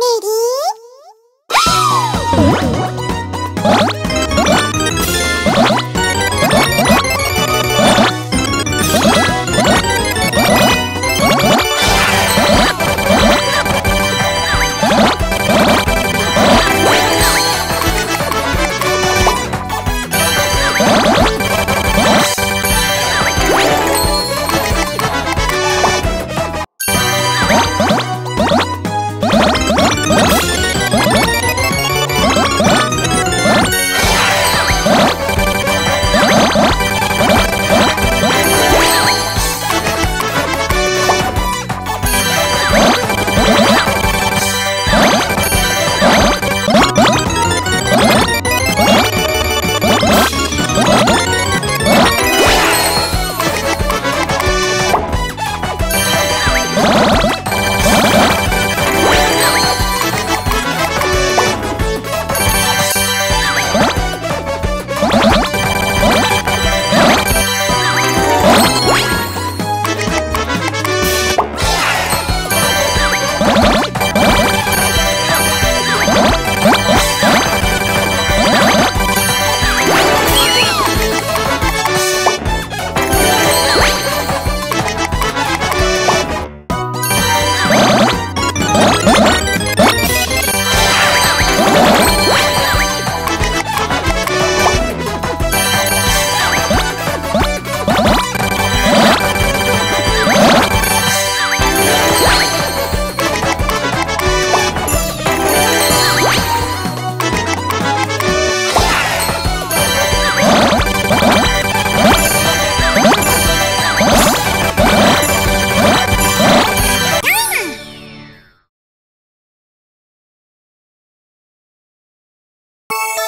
Maybe. Bye.